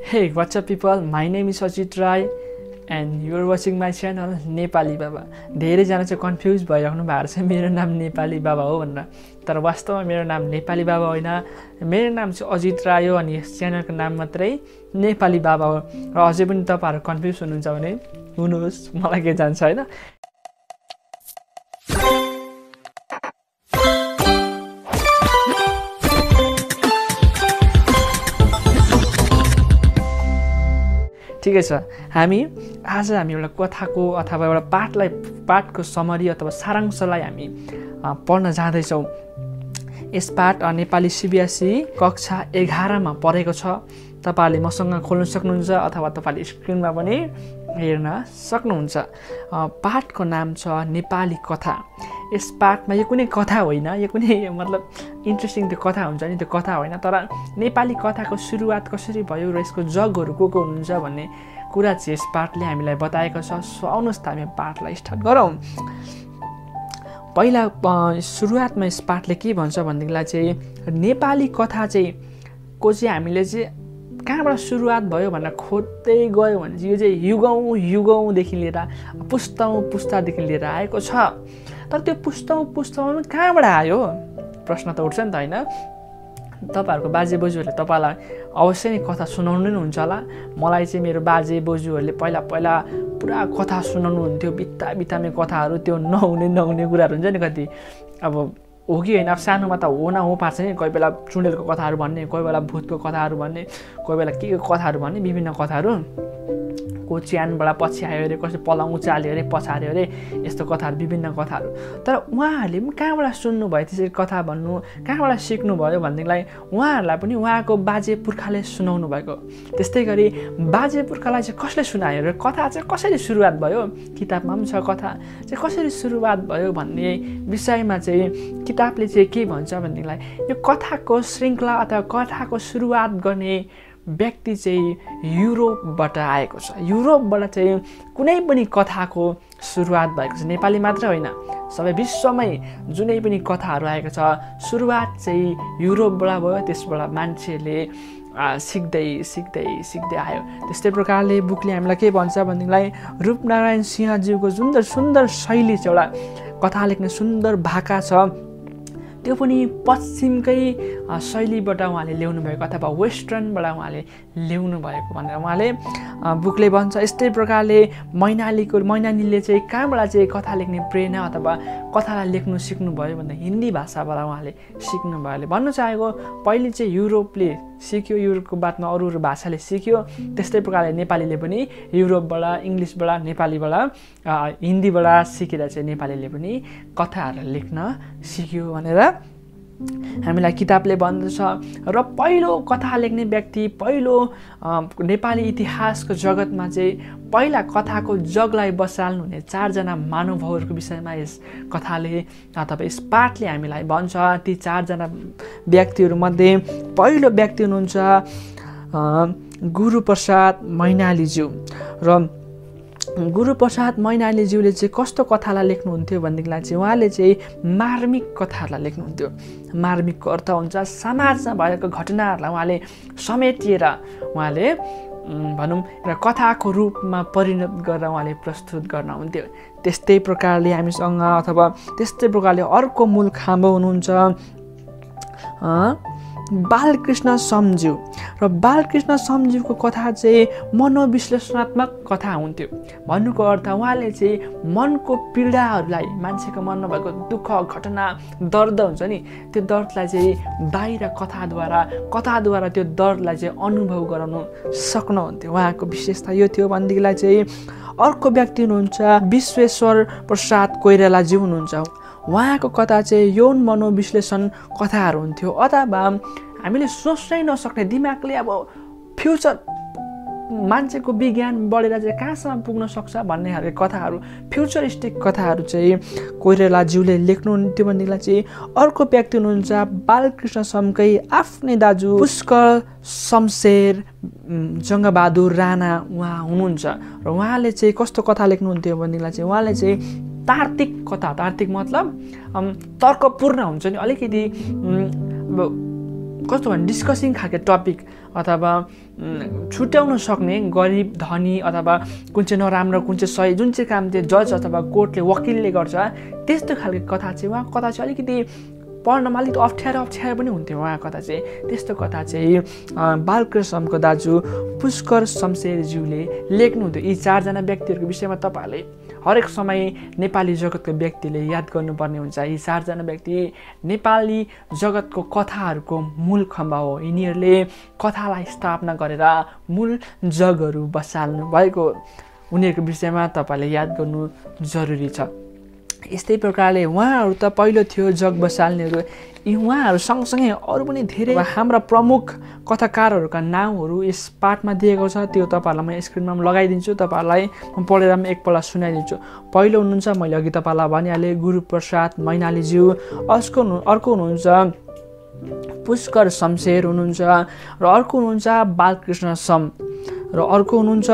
Hey, what's up people? My name is Rai and you're watching my channel Nepali Baba धेरैजना चाहिँ confuse भइराख्नु भएको छ मेरो नाम नेपाली बाबा हो भनेर तर वास्तवमा मेरो नाम नेपाली बाबा होइन। मेरो नाम चाहिँ अजित राई हो अनि यस च्यानलको नाम मात्रै नेपाली बाबा हो। र अझै पनि तपाईँहरू कन्फ्युज हुनुहुन्छ भने हुनुहोस् मलाई के जान्छ होइन? ठिकै छ। हामी आज हामी एउटा कथाको अथवा एउटा पाठलाई पाठको समरी अथवा सारांशलाई हामी पढ्न जाँदैछौँ। यस पाठ नेपाली सिबिएसई कक्षा एघारमा पढेको छ। तपाईँहरूले मसँग खोल्न सक्नुहुन्छ अथवा तपाईँले स्क्रिनमा पनि हेर्न सक्नुहुन्छ। पाठको नाम छ नेपाली कथा। यस पाठमा यो कुनै कथा होइन यो कुनै मतलब इन्ट्रेस्टिङ त्यो कथा हुन्छ नि त्यो कथा होइन तर नेपाली कथाको सुरुवात कसरी भयो र यसको जगहरू को को हुनुहुन्छ भन्ने कुरा चाहिँ यस पाठले हामीलाई बताएको छ। सो आउनुहोस् त हामी पाठलाई स्टार्ट गरौँ। पहिला सुरुवातमा यस पाठले के भन्छ भनेदेखिलाई चाहिँ नेपाली कथा चाहिँ को चाहिँ हामीले चाहिँ कहाँबाट सुरुवात भयो भनेर खोज्दै गयो भने चाहिँ यो चाहिँ युगौँ युगौँदेखि लिएर पुस्तौँ पुस्तादेखि लिएर आएको छ। तर त्यो पुस्तौँ पनि कहाँबाट आयो? प्रश्न त उठ्छ नि त होइन। तपाईँहरूको बाजे बोजूहरूले तपाईँलाई अवश्य नै कथा सुनाउनु नै हुन्छ होला। मलाई चाहिँ मेरो बाजे बोजूहरूले पहिला पहिला पुरा कथा सुनाउनु हुन्थ्यो बित्ता बित्तामे कथाहरू त्यो नहुने नहुने कुराहरू हुन्छ नि कति। अब हो कि होइन? अब सानोमा त हो न हो पार्छ नि। कोही बेला चुडेलको कथाहरू भन्ने कोही बेला भूतको कथाहरू भन्ने कोही बेला के कथाहरू भन्ने विभिन्न कथाहरू। को च्यानबाट आयो अरे कसै पलाउ उचाल्यो अरे पछार्यो अरे यस्तो कथाहरू विभिन्न कथाहरू। तर उहाँहरूले पनि कहाँबाट सुन्नुभयो त्यसरी कथा भन्नु कहाँबाट सिक्नुभयो भनेदेखिलाई उहाँहरूलाई पनि उहाँको बाजे पुर्खाले सुनाउनु भएको। त्यस्तै गरी बाजे पुर्खालाई चाहिँ कसले सुनायो र कथा चाहिँ कसरी सुरुवात भयो किताबमा पनि छ कथा चाहिँ कसरी सुरुवात भयो भन्ने विषयमा चाहिँ किताबले चाहिँ के भन्छ भनेदेखिलाई यो कथाको श्रृङ्खला अथवा कथाको सुरुवात गर्ने व्यक्ति चाहिँ युरोपबाट आएको छ। युरोपबाट चाहिँ कुनै पनि कथाको सुरुवात भएको छ। नेपाली मात्र होइन सबै विश्वमै जुनै पनि कथाहरू आएको छ। सुरुवात चाहिँ युरोपबाट भयो त्यसबाट मान्छेले सिक्दै सिक्दै सिक्दै आयो। त्यस्तै प्रकारले बुकले हामीलाई के भन्छ भनेदेखिलाई रूपनारायण सिंहज्यूको सुन्दर सुन्दर शैली छ एउटा कथा लेख्ने सुन्दर भाका छ। त्यो पनि पश्चिमकै शैलीबाट उहाँले ल्याउनु भएको अथवा वेस्टर्नबाट उहाँले ल्याउनु भएको भनेर उहाँले बुकले भन्छ। यस्तै प्रकारले मैनालीको मैनालीले चाहिँ कहाँबाट चाहिँ कथा लेख्ने प्रेरणा अथवा कथालाई लेख्नु सिक्नुभयो भन्दा हिन्दी भाषाबाट उहाँले सिक्नुभयो। भन्नु चाहेको पहिले चाहिँ युरोपले सिक्यो युरोपको बादमा अरू अरू भाषाले सिक्यो। त्यस्तै प्रकारले नेपालीले पनि युरोपबाट इङ्ग्लिसबाट नेपालीबाट हिन्दीबाट सिकेर चाहिँ नेपालीले पनि कथाहरू लेख्न सिक्यो भनेर हामीलाई किताबले भन्दछ र पहिलो कथा लेख्ने व्यक्ति पहिलो नेपाली इतिहासको जगतमा चाहिँ पहिला कथाको जगलाई बसाल्नु हुने चारजना महानुभावहरूको विषयमा यस कथाले अथवा यस पाठले हामीलाई भन्छ। ती चारजना व्यक्तिहरूमध्ये पहिलो व्यक्ति हुनुहुन्छ गुरुप्रसाद मैनालीज्यू। र गुरुप्रसाद मैनालीज्यूले चाहिँ कस्तो कथालाई लेख्नुहुन्थ्यो भनेदेखिलाई चाहिँ उहाँले चाहिँ मार्मिक कथाहरूलाई लेख्नुहुन्थ्यो। मार्मिकको अर्थ हुन्छ समाजमा भएको घटनाहरूलाई उहाँले समेटिएर उहाँले भनौँ एउटा कथाको रूपमा परिणत गरेर उहाँले प्रस्तुत गर्नुहुन्थ्यो त्यस्तै प्रकारले हामीसँग अथवा त्यस्तै प्रकारले अर्को मूल खाम्बो हुनुहुन्छ बालकृष्ण सम्झ्यू र बालकृष्ण सम्झ्यूको कथा चाहिँ मनोविश्लेषणात्मक कथा हुन्थ्यो। भन्नुको अर्थ उहाँले चाहिँ मनको पीडाहरूलाई मान्छेको मनमा भएको दुःख घटना दर्द हुन्छ नि त्यो दर्दलाई चाहिँ बाहिर कथाद्वारा कथाद्वारा त्यो दर्दलाई चाहिँ अनुभव गराउनु सक्नुहुन्थ्यो। उहाँको विशेषता यो थियो भनेदेखिलाई चाहिँ अर्को व्यक्ति हुनुहुन्छ विश्वेश्वर प्रसाद कोइरालाज्यू हुनुहुन्छ। उहाँको कथा चाहिँ यौन मनोविश्लेषण कथाहरू हुन्थ्यो अथवा हामीले सोच्नै नसक्ने दिमागले अब फ्युचर मान्छेको विज्ञान बढेर चाहिँ कहाँसम्म पुग्न सक्छ भन्ने खालको कथाहरू फ्युचरिस्टिक कथाहरू चाहिँ कोइरालाज्यूले लेख्नुहुन्थ्यो भनेदेखिलाई चाहिँ अर्को व्यक्ति हुनुहुन्छ बालकृष्ण समकै आफ्नै दाजु पुष्कर शमशेर जङ्गबहादुर राणा उहाँ हुनुहुन्छ। र उहाँले चाहिँ कस्तो कथा लेख्नुहुन्थ्यो भनेदेखिलाई चाहिँ उहाँले चाहिँ तार्किक कथा तार्किक मतलब तर्कपूर्ण हुन्छ नि। अलिकति कस्तो भने डिस्कसिङ खालको टपिक अथवा छुट्याउन सक्ने गरिब धनी अथवा कुन चाहिँ नराम्रो कुन चाहिँ सही जुन चाहिँ काम चाहिँ जज अथवा कोर्टले वकिलले गर्छ त्यस्तो खालको कथा चाहिँ उहाँको कथा चाहिँ अलिकति पढ्नमा अलिक अप्ठ्यारो अप्ठ्यारो पनि हुन्थ्यो उहाँको कथा चाहिँ। त्यस्तो कथा चाहिँ बालकृष्णको दाजु पुष्कर शमशेरज्यूले लेख्नुहुन्थ्यो यी चारजना व्यक्तिहरूको विषयमा तपाईँहरूले हरेक समय नेपाली जगतको व्यक्तिले याद गर्नुपर्ने हुन्छ। यी चारजना व्यक्ति नेपाली जगतको कथाहरूको मूल खम्बा हो। यिनीहरूले कथालाई स्थापना गरेर मूल जगहरू बसाल्नु भएको उनीहरूको विषयमा तपाईँले याद गर्नु जरुरी छ। यस्तै प्रकारले उहाँहरू त पहिलो थियो जग बसाल्नेहरू। यी उहाँहरू सँगसँगै अरू पनि धेरै हाम्रा प्रमुख कथाकारहरूका नाउँहरू यस पाठमा दिएको छ। त्यो तपाईँहरूलाई म स्क्रिनमा पनि लगाइदिन्छु। तपाईँहरूलाई म पढेर पनि एकपल्ट सुनाइदिन्छु। पहिलो हुनुहुन्छ मैले अघि तपाईँलाई भनिहालेँ गुरुप्रसाद मैनालीज्यू। अर्को अर्को हुनुहुन्छ पुष्कर शमशेर हुनुहुन्छ र अर्को हुनुहुन्छ बालकृष्ण सम। र अर्को हुनुहुन्छ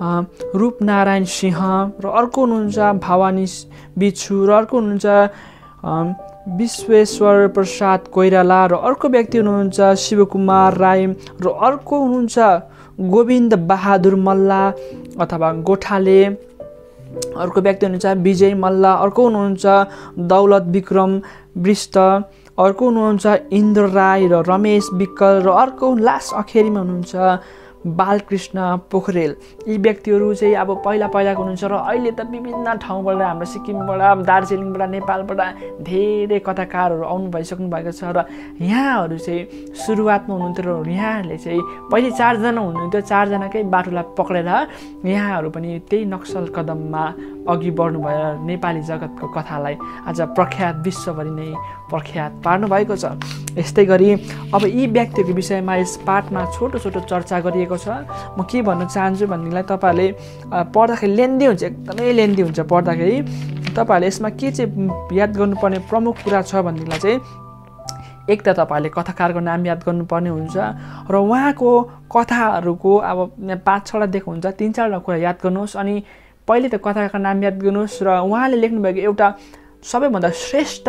रूपनारायण सिंह र अर्को हुनुहुन्छ भवानी बिच्छु र अर्को हुनुहुन्छ विश्वेश्वर प्रसाद कोइराला र अर्को व्यक्ति हुनुहुन्छ शिवकुमार राई र अर्को हुनुहुन्छ गोविन्द बहादुर मल्ल अथवा गोठाले। अर्को व्यक्ति हुनुहुन्छ विजय मल्ल अर्को हुनुहुन्छ दौलत विक्रम विष्ट अर्को हुनुहुन्छ इन्द्र राई र रमेश विक्कल र अर्को लास्ट अखेरीमा हुनुहुन्छ बालकृष्ण पोखरेल। यी व्यक्तिहरू चाहिँ अब पहिला पहिलाको हुनुहुन्छ र अहिले त विभिन्न ठाउँबाट हाम्रो सिक्किमबाट दार्जिलिङबाट नेपालबाट धेरै कथाकारहरू आउनु भइसक्नु भएको छ र यहाँहरू चाहिँ सुरुवातमा हुनुहुन्थ्यो र यहाँहरूले चाहिँ पहिले चारजना हुनुहुन्थ्यो चारजनाकै बाटोलाई पक्रेर यहाँहरू पनि त्यही नक्सल कदममा अघि बढ्नुभयो नेपाली जगतको कथालाई आज प्रख्यात विश्वभरि नै प्रख्यात पार्नु भएको छ। यस्तै गरी अब यी व्यक्तिहरूको विषयमा यस पाठमा छोटो छोटो चर्चा गरिएको छ। म के भन्न चाहन्छु भनेदेखिलाई तपाईँहरूले पढ्दाखेरि लेन्दी हुन्छ एकदमै लेन्दी हुन्छ पढ्दाखेरि। तपाईँहरूले यसमा के चाहिँ याद गर्नुपर्ने प्रमुख कुरा छ भनेदेखिलाई चाहिँ एक त तपाईँहरूले कथाकारको नाम याद गर्नुपर्ने हुन्छ। र उहाँको कथाहरूको अब पाँच छवटा दिएको हुन्छ तिन चारवटा कुरा याद गर्नुहोस् अनि पहिले त कथाकारको नाम याद गर्नुहोस् र उहाँले लेख्नुभएको एउटा सबैभन्दा श्रेष्ठ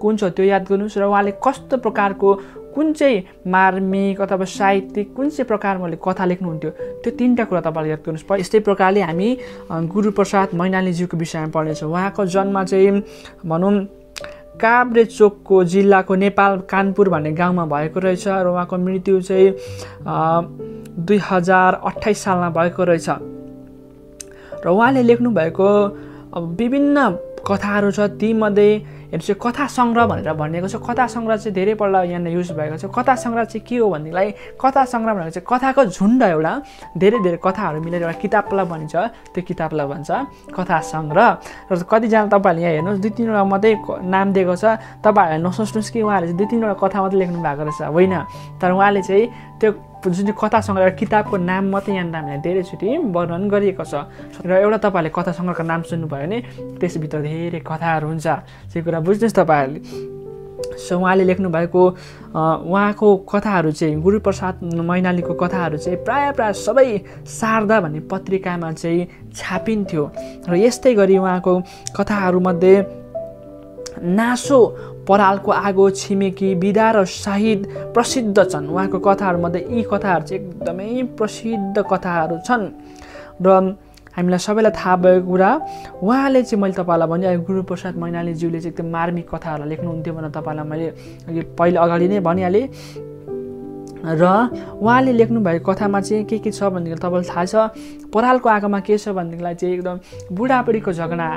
कुन छ त्यो याद गर्नुहोस् र उहाँले कस्तो प्रकारको कुन चाहिँ मार्मिक अथवा साहित्यिक कुन चाहिँ प्रकारमा उहाँले कथा लेख्नुहुन्थ्यो त्यो तिनवटा कुरा तपाईँले याद गर्नुहोस्। यस्तै प्रकारले हामी गुरुप्रसाद मैनालीज्यूको विषयमा पढ्नेछौँ। उहाँको जन्म चाहिँ भनौँ काभ्रे चोकको जिल्लाको नेपाल कानपुर भन्ने गाउँमा भएको रहेछ र उहाँको मृत्यु चाहिँ दुई हजार अठाइस सालमा भएको रहेछ। र उहाँले लेख्नुभएको विभिन्न कथाहरू छ तीमध्ये हेर्नु चाहिँ कथा सङ्ग्रह भनेर भनिएको छ। कथा सङ्ग्रह चाहिँ धेरैपल्ट यहाँनिर युज भएको छ। कथा सङ्ग्रह चाहिँ के हो भनेदेखिलाई कथा सङ्ग्रह भनेको चाहिँ कथाको झुन्ड एउटा धेरै धेरै कथाहरू मिलेर एउटा किताबलाई भनिन्छ। त्यो किताबलाई भन्छ कथा सङ्ग्रह। र कतिजना तपाईँहरूले यहाँ हेर्नुहोस् दुई तिनवटा मात्रै नाम दिएको छ। तपाईँहरूले नसोच्नुहोस् कि उहाँहरूले चाहिँ दुई तिनवटा कथा मात्रै लेख्नु भएको रहेछ होइन? तर उहाँले चाहिँ त्यो जुन चाहिँ कथा एउटा किताबको नाम मात्रै यहाँनिर हामीलाई धेरैचोटि वर्णन गरिएको छ। र एउटा तपाईँहरूले कथा सङ्ग्रहको नाम सुन्नुभयो भने त्यसभित्र धेरै कथाहरू हुन्छ। त्यो कुरा बुझ्नुहोस् तपाईँहरूले। सो उहाँले लेख्नुभएको उहाँको कथाहरू चाहिँ गुरुप्रसाद मैनालीको कथाहरू चाहिँ प्रायः प्रायः सबै शारदा भन्ने पत्रिकामा चाहिँ छापिन्थ्यो। र यस्तै गरी उहाँको कथाहरूमध्ये नासो परालको आगो छिमेकी विदा र साहिद प्रसिद्ध छन्। उहाँको कथाहरूमध्ये यी कथाहरू चाहिँ एकदमै प्रसिद्ध कथाहरू छन्। र हामीलाई सबैलाई थाहा भएको कुरा उहाँले चाहिँ मैले तपाईँलाई भने गुरुप्रसाद मैनालीज्यूले चाहिँ एकदम मार्मिक कथाहरूलाई लेख्नुहुन्थ्यो भनेर तपाईँलाई मैले पहिले अगाडि नै भनिहालेँ। र उहाँले लेख्नुभएको कथामा चाहिँ के के छ भनेदेखि तपाईँलाई थाहा छ। परालको आगोमा के छ भनेदेखिलाई चाहिँ एकदम बुढाबुढीको झगडा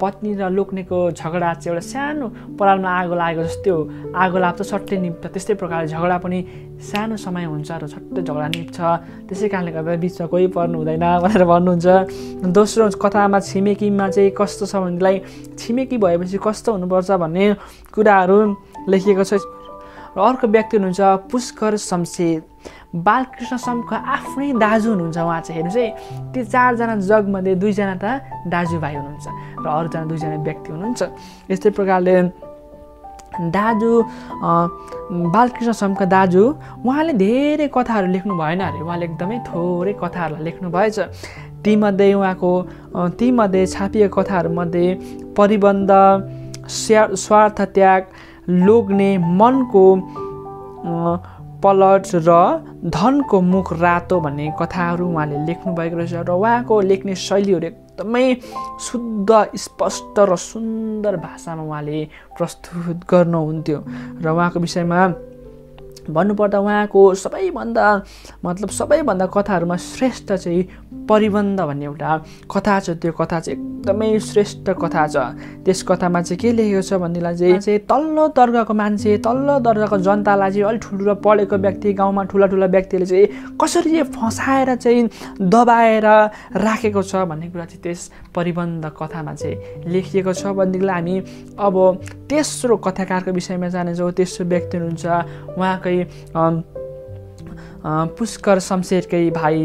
पत्नी र लोक्नेको झगडा चाहिँ एउटा सानो परालमा आगो लागेको जस्तै हो। आगो लाग्छ सट्टै निप्छ त्यस्तै प्रकारले झगडा पनि सानो समय हुन्छ र छट्टै झगडा निप्छ। त्यसै कारणले गर्दा बिचमा कोही पर्नु हुँदैन भनेर भन्नुहुन्छ। दोस्रो कथामा छिमेकीमा चाहिँ कस्तो छ भनेदेखिलाई छिमेकी भएपछि कस्तो हुनुपर्छ भन्ने कुराहरू लेखिएको छ। र अर्को व्यक्ति हुनुहुन्छ पुष्कर शमशेर बालकृष्ण समको आफ्नै दाजु हुनुहुन्छ उहाँ चाहिँ हेर्नुहोस् है। त्यो चारजना जगमध्ये दुईजना त दाजुभाइ हुनुहुन्छ र अरूजना दुईजना व्यक्ति हुनुहुन्छ। यस्तै प्रकारले दाजु बालकृष्ण समका दाजु उहाँले धेरै कथाहरू लेख्नु भएन अरे। उहाँले एकदमै थोरै कथाहरूलाई लेख्नु भएछ। तीमध्ये उहाँको तीमध्ये छापिएको कथाहरूमध्ये परिबन्ध स्वार्थ त्याग लोग्ने मनको पलट र धनको मुख रातो भन्ने कथाहरू उहाँले लेख्नुभएको रहेछ र उहाँको लेख्ने शैलीहरू एकदमै शुद्ध स्पष्ट र सुन्दर भाषामा उहाँले प्रस्तुत गर्नुहुन्थ्यो। र उहाँको विषयमा भन्नुपर्दा उहाँको सबैभन्दा मतलब सबैभन्दा कथाहरूमा श्रेष्ठ चाहिँ परिबन्ध भन्ने एउटा कथा छ। त्यो कथा चाहिँ एकदमै श्रेष्ठ कथा छ। त्यस कथामा चाहिँ के लेखेको छ भनेदेखिलाई चाहिँ चाहिँ तल्लो दर्गाको मान्छे तल्लो दर्गाको जनतालाई चाहिँ अलिक ठुल्ठुलो पढेको व्यक्ति गाउँमा ठुला ठुला व्यक्तिले चाहिँ कसरी फसाएर चाहिँ दबाएर राखेको छ भन्ने कुरा चाहिँ त्यस परिबन्ध कथामा चाहिँ लेखिएको छ। भनेदेखिलाई हामी अब तेस्रो कथाकारको विषयमा जानेछौँ तेस्रो व्यक्ति हुनुहुन्छ। उहाँकै पुष्कर शमशेरकै भाइ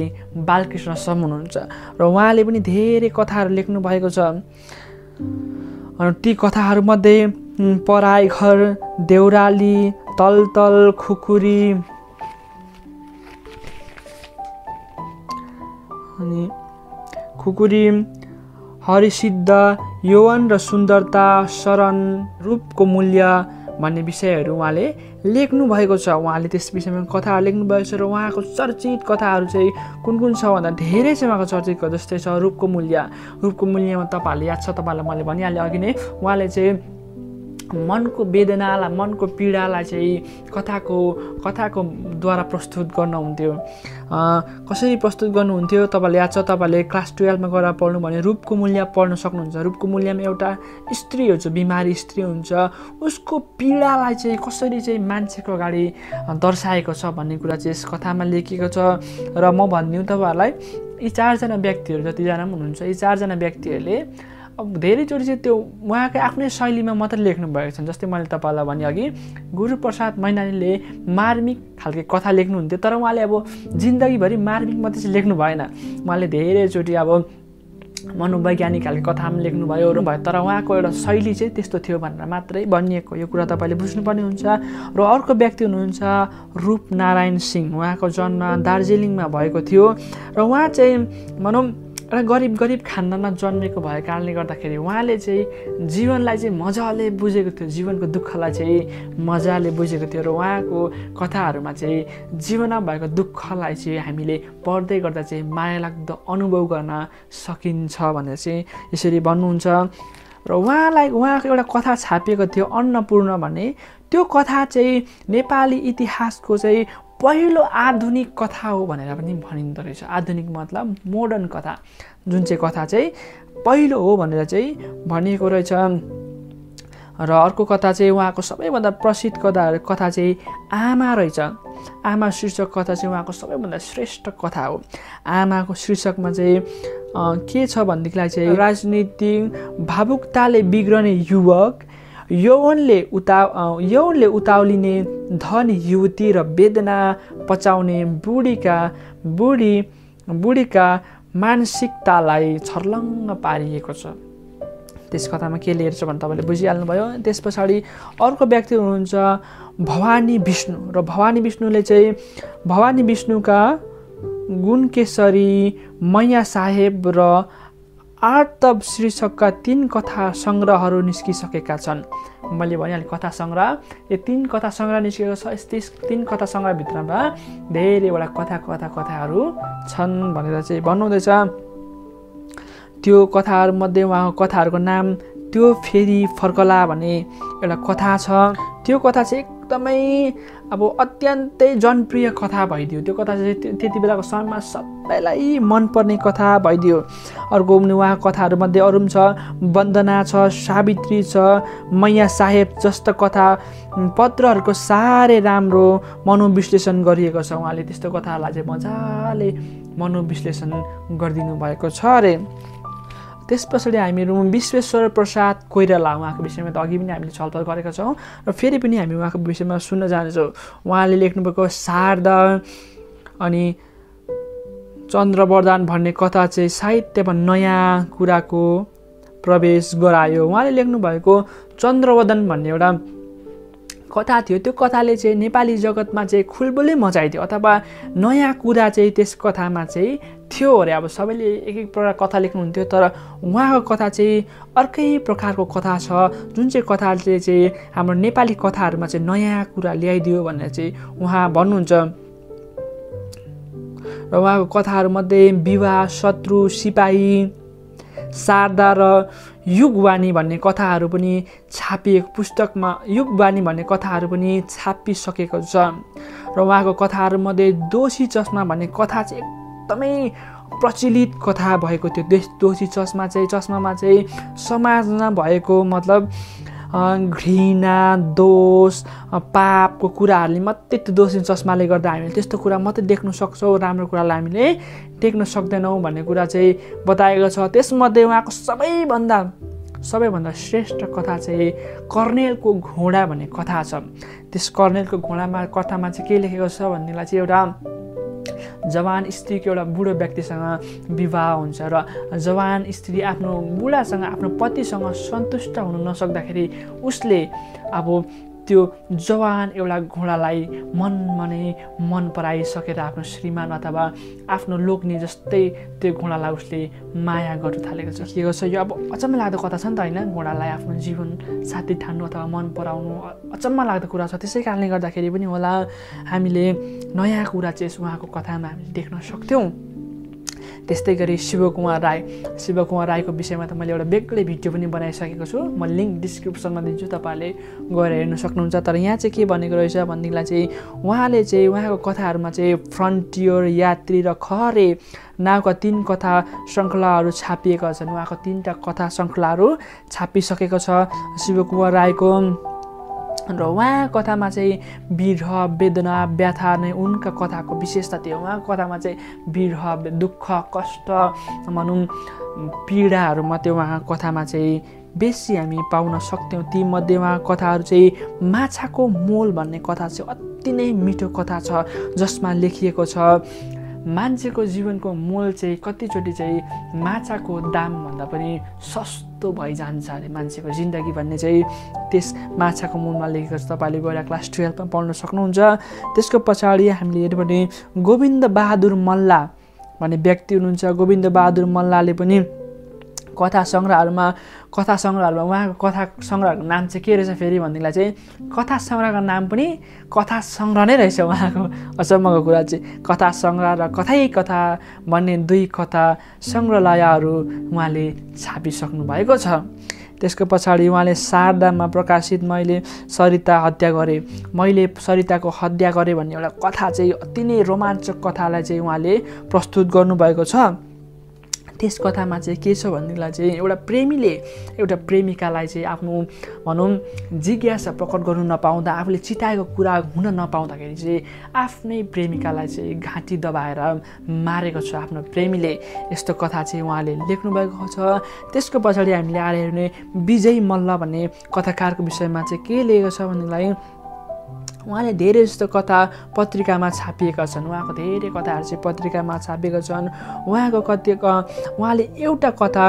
बालकृष्ण सम हुनुहुन्छ। र उहाँले पनि धेरै कथाहरू लेख्नु भएको छ। ती कथाहरूमध्ये पराई घर देउराली तलतल खुकुरी अनि खुकुरी हरिसिद्ध यौवन र सुन्दरता शरण रूपको मूल्य भन्ने विषयहरू उहाँले लेख्नु भएको छ। उहाँले त्यस विषयमा कथाहरू लेख्नुभएको छ र उहाँको चर्चित कथाहरू चाहिँ कुन कुन छ भन्दा धेरै चाहिँ उहाँको चर्चित जस्तै छ रूपको मूल्य। रूपको मूल्यमा तपाईँहरूले याद छ तपाईँलाई मैले भनिहालेँ अघि नै। उहाँले चाहिँ मनको वेदनालाई मनको पीडालाई चाहिँ कथाको कथाको द्वारा प्रस्तुत गर्नुहुन्थ्यो कसरी प्रस्तुत गर्नुहुन्थ्यो? तपाईँले याद छ तपाईँले क्लास टुवेल्भमा गएर पढ्नु भने रूपको मूल्य पढ्न सक्नुहुन्छ। रूपको मूल्यमा एउटा स्त्री हुन्छ बिमारी स्त्री हुन्छ। उसको पीडालाई चाहिँ कसरी चाहिँ मान्छेको अगाडि दर्शाएको छ भन्ने कुरा चाहिँ यस कथामा लेखिएको छ। र म भनिदिउँ तपाईँहरूलाई यी चारजना व्यक्तिहरू जतिजना पनि हुनुहुन्छ यी चारजना व्यक्तिहरूले अब धेरैचोटि चाहिँ त्यो उहाँकै आफ्नै शैलीमा मात्रै लेख्नुभएको छ जस्तै मैले तपाईँलाई भने अघि गुरुप्रसाद मैनालीले मार्मिक खालको कथा लेख्नुहुन्थ्यो तर उहाँले अब जिन्दगीभरि मार्मिक मात्रै चाहिँ लेख्नु भएन। उहाँले धेरैचोटि अब मनोवैज्ञानिक खालको कथा पनि लेख्नुभयो भयो तर उहाँको एउटा शैली चाहिँ त्यस्तो थियो भनेर मात्रै भनिएको यो कुरा तपाईँले बुझ्नुपर्ने हुन्छ। र अर्को व्यक्ति हुनुहुन्छ रूपनारायण सिंह उहाँको जन्म दार्जिलिङमा भएको थियो। र उहाँ चाहिँ भनौँ एउटा गरिब गरिब खानदानमा जन्मेको भएको कारणले गर्दाखेरि उहाँले चाहिँ जीवनलाई चाहिँ मजाले बुझेको थियो। जीवनको दुःखलाई चाहिँ मजाले बुझेको थियो र उहाँको कथाहरूमा चाहिँ जीवनमा भएको दुःखलाई चाहिँ हामीले पढ्दै गर्दा चाहिँ माया लाग्दो अनुभव गर्न सकिन्छ भनेर चाहिँ यसरी भन्नुहुन्छ। र उहाँलाई उहाँको एउटा कथा छापिएको थियो अन्नपूर्ण भन्ने। त्यो कथा चाहिँ नेपाली इतिहासको चाहिँ पहिलो आधुनिक कथा हो भनेर पनि भनिँदो रहेछ। आधुनिक मतलब मोडर्न कथा। जुन चाहिँ कथा चाहिँ पहिलो हो भनेर चाहिँ भनिएको रहेछ। र अर्को कथा चाहिँ उहाँको सबैभन्दा प्रसिद्ध कथा कथा चाहिँ आमा रहेछ। आमा शीर्षक कथा चाहिँ उहाँको सबैभन्दा श्रेष्ठ कथा हो। आमाको शीर्षकमा चाहिँ के छ भनेदेखिलाई चाहिँ राजनीतिक भावुकताले बिग्रने युवक यौवनले उता यौवनले उताउलिने धन युवती र वेदना पचाउने बुढीका बुढी बुढीका मानसिकतालाई छर्लङ्ग पारिएको छ। त्यस कथामा के लिएर छ भने तपाईँले बुझिहाल्नुभयो। त्यस पछाडि अर्को व्यक्ति हुनुहुन्छ भवानी विष्णु र भवानी विष्णुले चाहिँ भवानी विष्णुका गुणकेशरी मैया साहेब र आर्तव शीर्षकका तिन कथा सङ्ग्रहहरू निस्किसकेका छन्। मैले भनिहालेँ कथा सङ्ग्रह यो तिन कथा सङ्ग्रह निस्केको छ त्यस तिन कथा सङ्ग्रहभित्रमा धेरैवटा कथा कथा कथाहरू छन् भनेर चाहिँ भन्नुहुँदैछ। त्यो कथाहरूमध्ये उहाँको कथाहरूको नाम त्यो फेरि फर्कला भन्ने एउटा कथा छ। त्यो कथा चाहिँ एकदमै अब अत्यन्तै जनप्रिय कथा भइदियो। त्यो कथा चाहिँ त्यति बेलाको समयमा सबैलाई मनपर्ने कथा भइदियो। अर्को उहाँ कथाहरूमध्ये अरू पनि छ वन्दना छ सावित्री छ मैया साहेब जस्तो कथा पत्रहरूको साह्रै राम्रो मनोविश्लेषण गरिएको छ। उहाँले त्यस्तो कथाहरूलाई चाहिँ मजाले मनोविश्लेषण गरिदिनु भएको छ अरे। त्यस पछाडि हामीहरू विश्वेश्वर प्रसाद कोइराला उहाँको विषयमा त अघि पनि हामीले छलफल गरेका छौँ। र फेरि पनि हामी उहाँको विषयमा सुन्न जानेछौँ। उहाँले लेख्नुभएको शारद अनि चन्द्रवरदान भन्ने कथा चाहिँ साहित्यमा नयाँ कुराको प्रवेश गरायो। उहाँले लेख्नुभएको चन्द्रवदन भन्ने एउटा कथा थियो। त्यो कथाले चाहिँ नेपाली जगतमा चाहिँ खुलबुलै मचाइदियो अथवा नयाँ कुरा चाहिँ त्यस कथामा चाहिँ थियो अरे अब सबैले एक एक प्रकार कथा लेख्नुहुन्थ्यो तर उहाँको कथा चाहिँ अर्कै प्रकारको कथा छ। जुन चाहिँ कथाले चाहिँ हाम्रो नेपाली कथाहरूमा चाहिँ नयाँ कुरा ल्याइदियो भनेर चाहिँ उहाँ भन्नुहुन्छ। र उहाँको कथाहरूमध्ये विवाह शत्रु सिपाही शारदा र युगवाणी भन्ने कथाहरू पनि छापिएको पुस्तकमा युगवाणी भन्ने कथाहरू पनि छापिसकेको छ। र उहाँको कथाहरूमध्ये दोषी चस्मा भन्ने कथा चाहिँ एकदमै प्रचलित कथा भएको थियो। दोषी चस्मा चाहिँ चस्मामा चाहिँ समाजमा भएको मतलब घृणा दोष पापको कुराहरूले मात्रै त्यो दोषी चस्माले गर्दा हामीले त्यस्तो कुरा मात्रै देख्न सक्छौँ राम्रो कुरालाई हामीले देख्न सक्दैनौँ भन्ने कुरा चाहिँ बताएको छ। त्यसमध्ये उहाँको सबैभन्दा सबैभन्दा श्रेष्ठ कथा चाहिँ कर्नेलको घोडा भन्ने कथा छ। त्यस कर्नेलको घोडामा कथामा चाहिँ के लेखेको छ भन्नेलाई चाहिँ एउटा जवान स्त्रीको एउटा बुढो व्यक्तिसँग विवाह हुन्छ र जवान स्त्री आफ्नो बुढासँग आफ्नो पतिसँग सन्तुष्ट हुन नसक्दाखेरि उसले अब त्यो जवान एउटा घोडालाई मनमा नै मन पराइसकेर आफ्नो श्रीमान अथवा आफ्नो लोग्ने जस्तै त्यो घोडालाई उसले माया गर्नु थालेको छ। के गर्छ? यो अब अचम्म लाग्दो कथा छ नि त होइन। घोडालाई आफ्नो जीवन साथी ठान्नु अथवा मन पराउनु अचम्म लाग्दो कुरा छ। त्यसै कारणले गर्दाखेरि पनि होला हामीले नयाँ कुरा चाहिँ उहाँको कथामा हामीले देख्न सक्थ्यौँ। त्यस्तै गरी शिवकुमार राई शिवकुमार राईको विषयमा त मैले एउटा बेग्लै भिडियो पनि बनाइसकेको छु। म लिङ्क डिस्क्रिप्सनमा दिन्छु तपाईँहरूले गएर हेर्नु सक्नुहुन्छ। तर यहाँ चाहिँ के भनेको रहेछ भनेदेखिलाई चाहिँ उहाँले चाहिँ उहाँको कथाहरूमा चाहिँ फ्रन्टियर यात्री र खरे नाउँका तिन कथा श्रृङ्खलाहरू छापिएका छन्। उहाँको तिनवटा कथा श्रृङ्खलाहरू छापिसकेको छ। शिवकुमार राईको र उहाँ कथामा चाहिँ विरह वेदना व्यथा नै उनका कथाको विशेषता थियो उहाँको कथामा चाहिँ विरह दुःख कष्ट भनौँ पीडाहरू मात्रै उहाँको कथामा चाहिँ बेसी हामी पाउन सक्थ्यौँ। तीमध्ये उहाँको कथाहरू चाहिँ माछाको मोल भन्ने कथा चाहिँ अति नै मिठो कथा छ जसमा लेखिएको छ मान्छेको जीवनको मोल चाहिँ कतिचोटि चाहिँ माछाको दामभन्दा पनि सस्तो भइजान्छ अरे मान्छेको जिन्दगी भन्ने चाहिँ त्यस माछाको मोलमा लेखेको छ। तपाईँले गएर क्लास टुवेल्भमा पढ्न सक्नुहुन्छ। त्यसको पछाडि हामीले हेऱ्यो भने गोविन्द बहादुर मल्ला भन्ने व्यक्ति हुनुहुन्छ। गोविन्द बहादुर मल्लाले पनि कथा सङ्ग्रहहरूमा कथा सङ्ग्रहहरूमा उहाँको कथा सङ्ग्रहको नाम चाहिँ के रहेछ फेरि भनेदेखिलाई चाहिँ कथा सङ्ग्रहको नाम पनि कथा सङ्ग्रह नै रहेछ उहाँको अचम्मको कुरा चाहिँ कथा सङ्ग्रह र कथै कथा भन्ने दुई कथा सङ्ग्रहालयहरू उहाँले छापिसक्नु भएको छ। त्यसको पछाडि उहाँले शारदामा प्रकाशित मैले सरिता हत्या गरेँ मैले सरिताको हत्या गरेँ भन्ने एउटा कथा चाहिँ अति नै रोमाञ्चक कथालाई चाहिँ उहाँले प्रस्तुत गर्नुभएको छ। त्यस कथामा चाहिँ के छ भनेदेखिलाई चाहिँ एउटा प्रेमीले एउटा प्रेमिकालाई चाहिँ आफ्नो भनौँ जिज्ञासा प्रकट गर्नु नपाउँदा आफूले चिताएको कुरा हुन नपाउँदाखेरि चाहिँ आफ्नै प्रेमिकालाई चाहिँ घाँटी दबाएर मारेको छ आफ्नो प्रेमीले। यस्तो कथा चाहिँ उहाँले लेख्नुभएको छ। त्यसको पछाडि हामीले आएर हेर्ने विजय मल्ल भन्ने कथाकारको विषयमा चाहिँ के लिएको छ भनेदेखिलाई उहाँले धेरै जस्तो कथा पत्रिकामा छापिएका छन्। उहाँको धेरै कथाहरू चाहिँ पत्रिकामा छापिएका छन्। उहाँको कति उहाँले एउटा कथा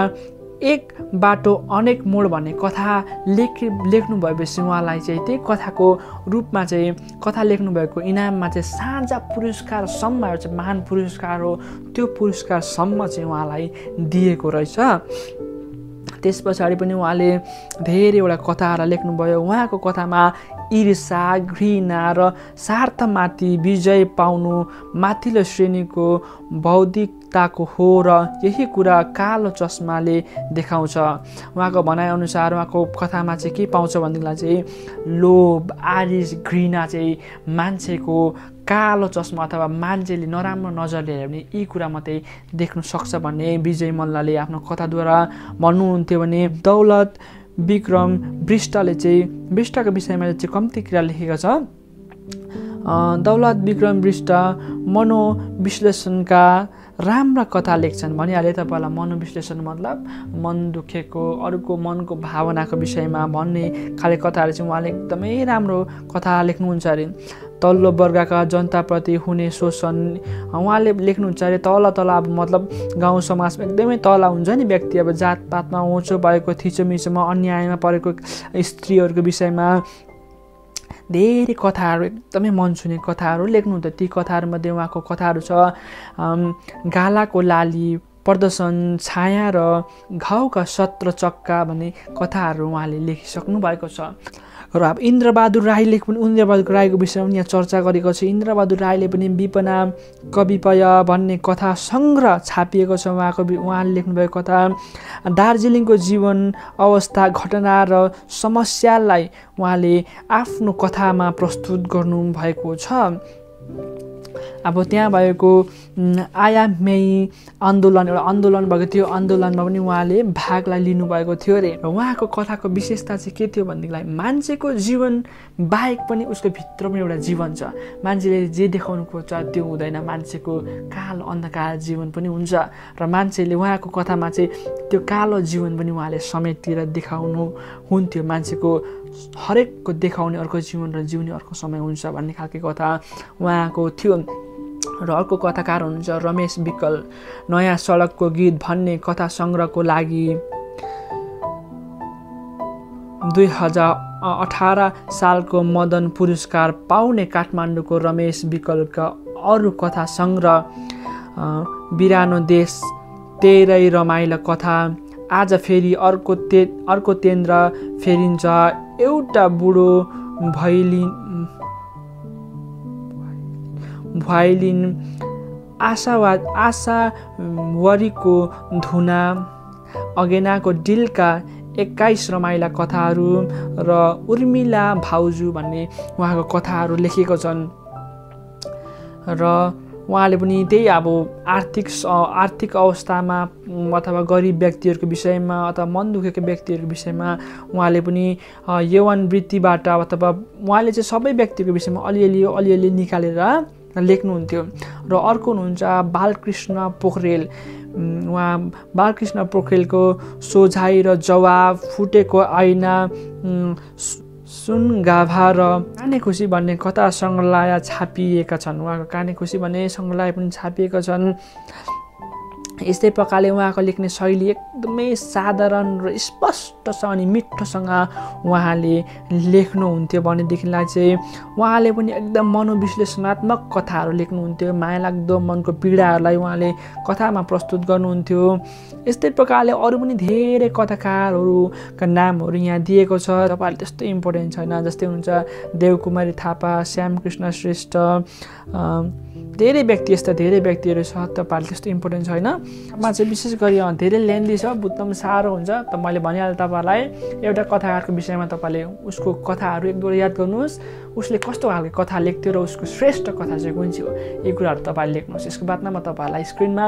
एक बाटो अनेक मोड भन्ने कथा लेख लेख्नु भएपछि उहाँलाई चाहिँ त्यही कथाको रूपमा चाहिँ कथा लेख्नुभएको इनाममा चाहिँ साझा पुरस्कारसम्म एउटा चाहिँ महान पुरस्कार हो। त्यो पुरस्कारसम्म चाहिँ उहाँलाई दिएको रहेछ। त्यस पछाडि पनि उहाँले धेरैवटा कथाहरू लेख्नुभयो। उहाँको कथामा ईर्षा घृणा र स्वार्थमाथि विजय पाउनु माथिल्लो श्रेणीको बौद्धिकताको हो र यही कुरा कालो चस्माले देखाउँछ। उहाँको भनाइअनुसार उहाँको कथामा चाहिँ के पाउँछ भनेदेखिलाई चाहिँ लोभ आरिस घृणा चाहिँ मान्छेको कालो चस्मा अथवा मान्छेले नराम्रो नजरले हेऱ्यो भने यी कुरा मात्रै देख्न सक्छ भन्ने विजय मल्लले आफ्नो कथाद्वारा भन्नुहुन्थ्यो भने दौलत विक्रम विष्टले चाहिँ विष्टको विषयमा चाहिँ कम्ती कुरा लेखेको छ। दौलत विक्रम विष्ट मनोविश्लेषणका राम्रा कथा लेख्छन्। भनिहाले तपाईँलाई मनोविश्लेषण मतलब मन दुखेको अरूको मनको भावनाको विषयमा भन्ने खाले कथाहरू चाहिँ उहाँले एकदमै राम्रो कथा लेख्नुहुन्छ अरे। तल्लो वर्गका जनताप्रति हुने शोषण उहाँले लेख्नुहुन्छ अरे तल तल अब मतलब गाउँ समाजमा एकदमै तल हुन्छ नि व्यक्ति अब जातपातमा होचो भएको थिचोमिचोमा अन्यायमा परेको स्त्रीहरूको विषयमा धेरै कथाहरू एकदमै मन छुने कथाहरू लेख्नुहुन्थ्यो ती कथाहरूमध्ये उहाँको कथाहरू छ गालाको लाली प्रदर्शन छाया र घाउका सत्र चक्का भन्ने कथाहरू उहाँले लेखिसक्नु भएको छ। र अब इन्द्रबहादुर राईले पनि इन्द्रबहादुर राईको विषयमा पनि यहाँ चर्चा गरेको छ। इन्द्रबहादुर राईले पनि विपना कविपय भन्ने कथा सङ्ग्रह छापिएको छ उहाँको उहाँले लेख्नुभएको कथा। दार्जिलिङको जीवन अवस्था घटना र समस्यालाई उहाँले आफ्नो कथामा प्रस्तुत गर्नुभएको छ। अब त्यहाँ भएको आयामेई आन्दोलन एउटा आन्दोलन भएको थियो। आन्दोलनमा पनि उहाँले भागलाई लिनुभएको थियो अरे। र उहाँको कथाको विशेषता चाहिँ के थियो भनेदेखिलाई मान्छेको जीवन बाहेक पनि उसको भित्र पनि एउटा जीवन छ। मान्छेले जे देखाउनु खोज्छ त्यो हुँदैन। मान्छेको कालो अन्धकार जीवन पनि हुन्छ। र मान्छेले उहाँको कथामा चाहिँ त्यो कालो जीवन पनि उहाँले समेटेर देखाउनु हुन्थ्यो। मान्छेको हरेकको देखाउने अर्को जीवन र जिउने अर्को समय हुन्छ भन्ने खालको कथा उहाँको थियो। र अर्को कथाकार हुनुहुन्छ रमेश विकल। नयाँ सडकको गीत भन्ने कथा सङ्ग्रहको लागि दुई हजार अठार सालको मदन पुरस्कार पाउने काठमाडौँको रमेश विकलका अरू कथा सङ्ग्रह बिरानो देश तेह्रै रमाइलो कथा। आज फेरि अर्को ते अर्को तेन्द्र फेरिन्छ। एउटा बुढो भैलिन भायोलिन आशावाद आशावरीको धुना। अगेनाको डिलका एक्काइस रमाइला कथाहरू र उर्मिला भाउजू भन्ने उहाँको कथाहरू लेखेको छन्। र उहाँले पनि त्यही अब आर्थिक आर्थिक अवस्थामा अथवा गरिब व्यक्तिहरूको विषयमा अथवा मन दुखेको व्यक्तिहरूको विषयमा उहाँले पनि यौवन वृत्तिबाट अथवा उहाँले चाहिँ सबै व्यक्तिको विषयमा अलिअलि अलिअलि निकालेर लेख्नुहुन्थ्यो। र अर्को हुनुहुन्छ बालकृष्ण पोखरेल। उहाँ बालकृष्ण पोखरेलको सोझाइ र जवाब फुटेको ऐना सुन गाभा र काने खुसी भन्ने कथा सङ्ग्रहालय छापिएका छन्। उहाँको काने खुसी भन्ने सङ्ग्रहालय पनि छापिएका छन्। यस्तै प्रकारले उहाँको लेख्ने शैली एकदमै साधारण र स्पष्टसँग अनि मिठोसँग उहाँले लेख्नुहुन्थ्यो भनेदेखिलाई चाहिँ उहाँले पनि एकदम मनोविश्लेषणात्मक कथाहरू लेख्नुहुन्थ्यो। माया लाग्दो मनको पीडाहरूलाई उहाँले कथामा प्रस्तुत गर्नुहुन्थ्यो। यस्तै प्रकारले अरू पनि धेरै कथाकारहरूका नामहरू यहाँ दिएको छ। तपाईँहरूले त्यस्तो इम्पोर्टेन्ट छैन जस्तै हुन्छ देवकुमारी थापा श्यामकृष्ण श्रेष्ठ धेरै व्यक्ति यस्ता धेरै व्यक्तिहरू छ तपाईँहरूले त्यस्तो इम्पोर्टेन्ट छैन मा चाहिँ विशेष गरी धेरै लेन्दी छ बुझ्न साह्रो हुन्छ। त मैले भनिहालेँ तपाईँलाई एउटा कथाकारको विषयमा तपाईँले उसको कथाहरू एक याद गर्नुहोस्। उसले कस्तो खालको कथा लेख्थ्यो र उसको श्रेष्ठ कथा चाहिँ कुन चाहिँ हो यी कुराहरू तपाईँले लेख्नुहोस्। यसको बादमा म तपाईँहरूलाई स्क्रिनमा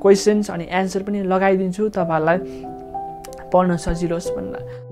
क्वेसन्स अनि एन्सर पनि लगाइदिन्छु। तपाईँहरूलाई पढ्न सजिलो होस् भनेर